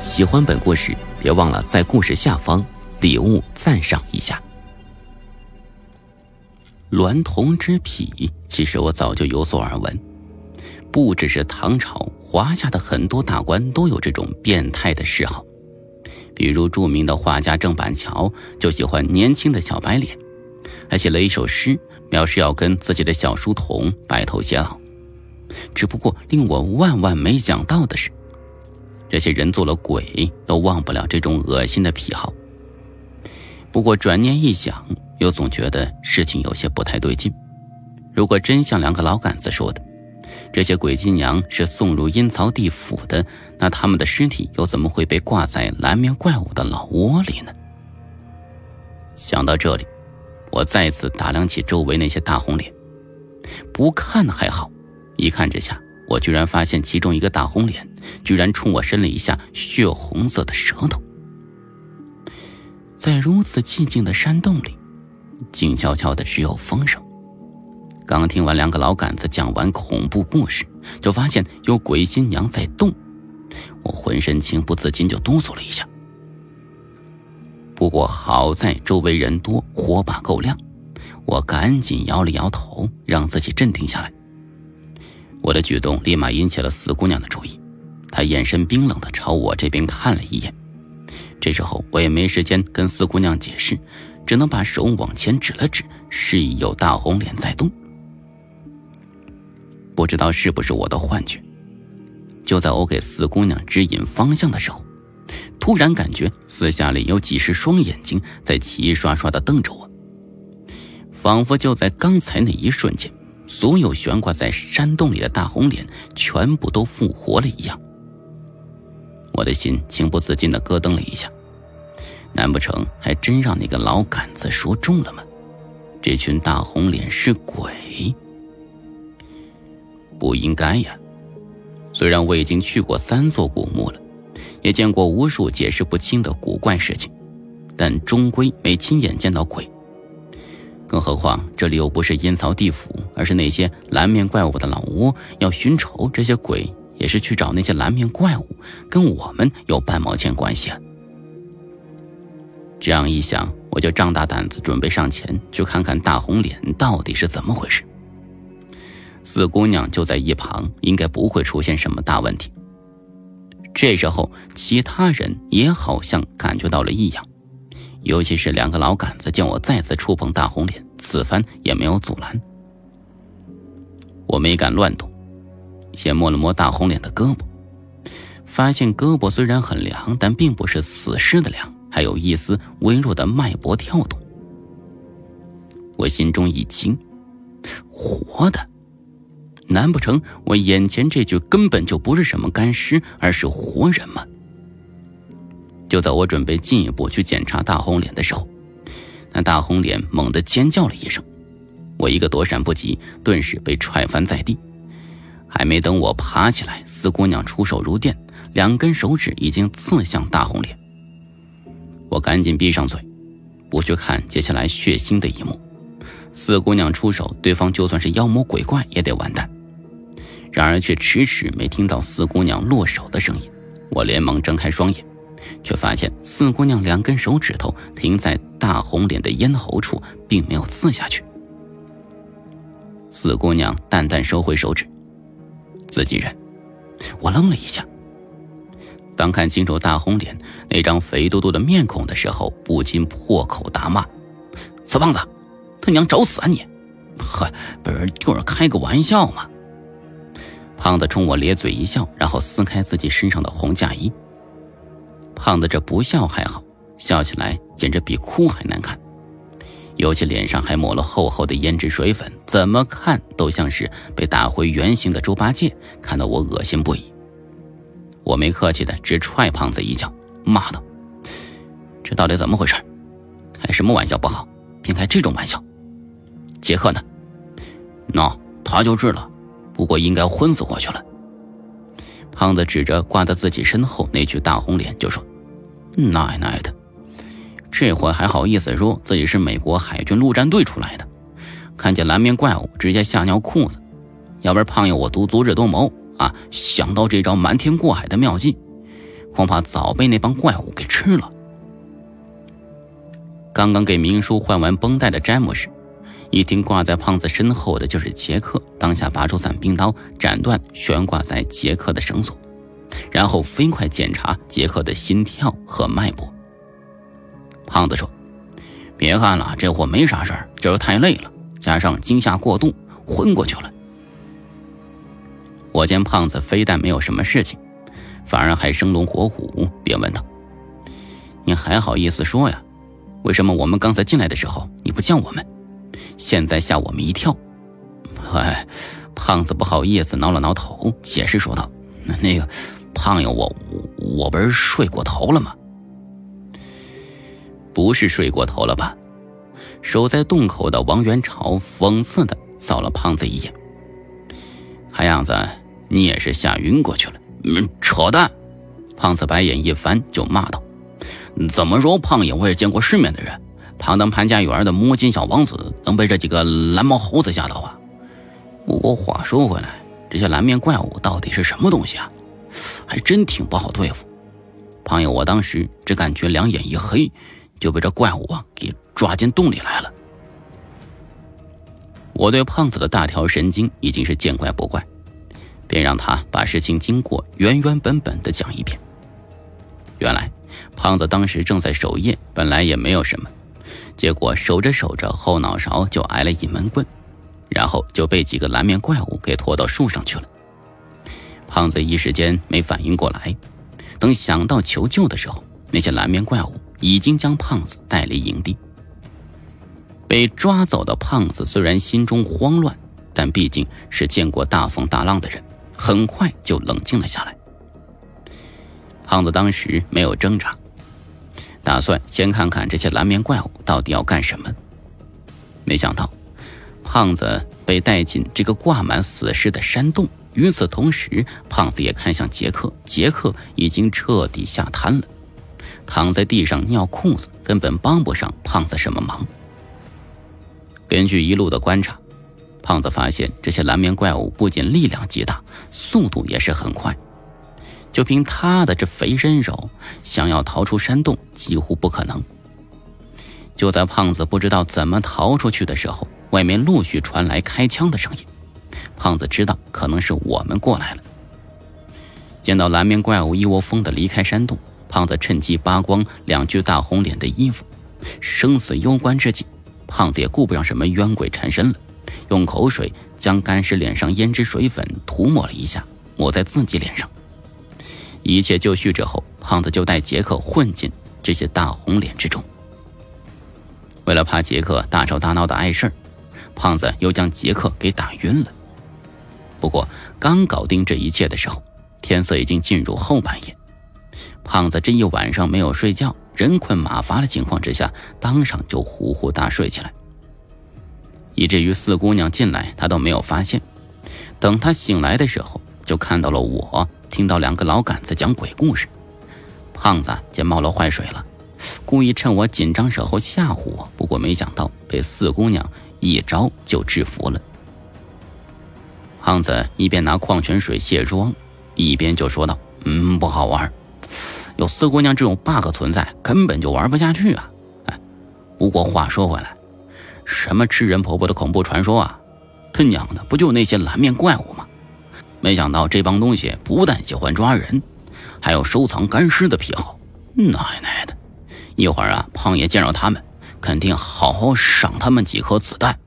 喜欢本故事，别忘了在故事下方礼物赞赏一下。娈童之癖，其实我早就有所耳闻，不只是唐朝，华夏的很多大官都有这种变态的嗜好。比如著名的画家郑板桥就喜欢年轻的小白脸，还写了一首诗，表示要跟自己的小书童白头偕老。只不过令我万万没想到的是，这些人做了鬼都忘不了这种恶心的癖好。不过转念一想，又总觉得事情有些不太对劲。如果真像两个老杆子说的，这些鬼新娘是送入阴曹地府的，那他们的尸体又怎么会被挂在蓝面怪物的老窝里呢？想到这里，我再次打量起周围那些大红脸，不看还好。一看之下，我居然发现其中一个大红脸，居然冲我伸了一下血红色的舌头。在如此寂静的山洞里，静悄悄的只有风声。刚听完两个老杆子讲完恐怖故事，就发现有鬼新娘在动，我浑身情不自禁就哆嗦了一下。不过好在周围人多，火把够亮，我赶紧摇了摇头，让自己镇定下来。我的举动立马引起了四姑娘的注意，她眼神冰冷的朝我这边看了一眼。这时候我也没时间跟四姑娘解释，只能把手往前指了指，示意有大红脸在动。不知道是不是我的幻觉，就在我给四姑娘指引方向的时候，突然感觉四下里有几十双眼睛在齐刷刷的瞪着我，仿佛就在刚才那一瞬间。所有悬挂在山洞里的大红脸全部都复活了一样，我的心情不自禁的咯噔了一下。难不成还真让那个老杆子说中了吗？这群大红脸是鬼？不应该呀！虽然我已经去过三座古墓了，也见过无数解释不清的古怪事情，但终归没亲眼见到鬼。更何况这里又不是阴曹地府，而是那些蓝面怪物的老窝。要寻仇，这些鬼也是去找那些蓝面怪物，跟我们有半毛钱关系啊！这样一想，我就张大胆子准备上前去看看大红脸到底是怎么回事。四姑娘就在一旁，应该不会出现什么大问题。这时候，其他人也好像感觉到了异样。尤其是两个老杆子见我再次触碰大红脸，此番也没有阻拦。我没敢乱动，先摸了摸大红脸的胳膊，发现胳膊虽然很凉，但并不是死尸的凉，还有一丝微弱的脉搏跳动。我心中一惊，活的？难不成我眼前这具根本就不是什么干尸，而是活人吗？就在我准备进一步去检查大红脸的时候，那大红脸猛地尖叫了一声，我一个躲闪不及，顿时被踹翻在地。还没等我爬起来，四姑娘出手如电，两根手指已经刺向大红脸。我赶紧闭上嘴，不去看接下来血腥的一幕。四姑娘出手，对方就算是妖魔鬼怪也得完蛋。然而却迟迟没听到四姑娘落手的声音，我连忙睁开双眼。却发现四姑娘两根手指头停在大红脸的咽喉处，并没有刺下去。四姑娘淡淡收回手指，自己人。我愣了一下。当看清楚大红脸那张肥嘟嘟的面孔的时候，不禁破口大骂：“死胖子，他娘找死啊你！呵，不是就是开个玩笑嘛。”胖子冲我咧嘴一笑，然后撕开自己身上的红嫁衣。胖子这不笑还好，笑起来简直比哭还难看，尤其脸上还抹了厚厚的胭脂水粉，怎么看都像是被打回原形的猪八戒，看得我恶心不已。我没客气的直踹胖子一脚，骂道：“这到底怎么回事？开什么玩笑不好，偏开这种玩笑？杰克呢？喏，他就治了，不过应该昏死过去了。”胖子指着挂在自己身后那具大红脸就说：“奶奶的，这会还好意思说自己是美国海军陆战队出来的，看见蓝面怪物直接吓尿裤子。要不是胖爷我独足智多谋啊，想到这招瞒天过海的妙计，恐怕早被那帮怪物给吃了。刚刚给明叔换完绷带的詹姆士，一听挂在胖子身后的就是杰克，当下拔出伞兵刀，斩断悬挂在杰克的绳索，然后飞快检查杰克的心跳和脉搏。胖子说：“别看了，这货没啥事儿，就是太累了，加上惊吓过度，昏过去了。”我见胖子非但没有什么事情，反而还生龙活虎，便问道：“你还好意思说呀？为什么我们刚才进来的时候你不叫我们，现在吓我们一跳？”哎，胖子不好意思挠了挠头，解释说道：“那个，胖友，我我不是睡过头了吗？不是睡过头了吧？”守在洞口的王元朝讽刺的扫了胖子一眼。看样子你也是吓晕过去了。嗯，扯淡！胖子白眼一翻就骂道：“怎么说胖爷我也见过世面的人，堂堂潘家园的摸金小王子，能被这几个蓝毛猴子吓到啊？不过话说回来，这些蓝面怪物到底是什么东西啊？还真挺不好对付。胖爷，我当时只感觉两眼一黑，就被这怪物啊给抓进洞里来了。”我对胖子的大条神经已经是见怪不怪，便让他把事情经过原原本本的讲一遍。原来，胖子当时正在守夜，本来也没有什么，结果守着守着后脑勺就挨了一闷棍，然后就被几个蓝面怪物给拖到树上去了。胖子一时间没反应过来，等想到求救的时候，那些蓝面怪物已经将胖子带离营地。被抓走的胖子虽然心中慌乱，但毕竟是见过大风大浪的人，很快就冷静了下来。胖子当时没有挣扎，打算先看看这些蓝面怪物到底要干什么。没想到，胖子被带进这个挂满死尸的山洞。与此同时，胖子也看向杰克，杰克已经彻底吓瘫了，躺在地上尿裤子，根本帮不上胖子什么忙。根据一路的观察，胖子发现这些蓝面怪物不仅力量极大，速度也是很快。就凭他的这肥身手，想要逃出山洞几乎不可能。就在胖子不知道怎么逃出去的时候，外面陆续传来开枪的声音。胖子知道可能是我们过来了。见到蓝面怪物一窝蜂的离开山洞，胖子趁机扒光两具大红脸的衣服，生死攸关之际。胖子也顾不上什么冤鬼缠身了，用口水将干尸脸上胭脂水粉涂抹了一下，抹在自己脸上。一切就绪之后，胖子就带杰克混进这些大红脸之中。为了怕杰克大吵大闹的碍事，胖子又将杰克给打晕了。不过刚搞定这一切的时候，天色已经进入后半夜，胖子这一晚上没有睡觉。人困马乏的情况之下，当场就呼呼大睡起来，以至于四姑娘进来，他都没有发现。等他醒来的时候，就看到了我，听到两个老杆子讲鬼故事。胖子见冒了坏水了，故意趁我紧张时候吓唬我，不过没想到被四姑娘一招就制服了。胖子一边拿矿泉水卸妆，一边就说道：“嗯，不好玩。”有四姑娘这种 bug 存在，根本就玩不下去啊！哎，不过话说回来，什么吃人婆婆的恐怖传说啊？他娘的，不就那些蓝面怪物吗？没想到这帮东西不但喜欢抓人，还有收藏干尸的癖好。奶奶的，一会儿啊，胖爷见着他们，肯定好好赏他们几颗子弹。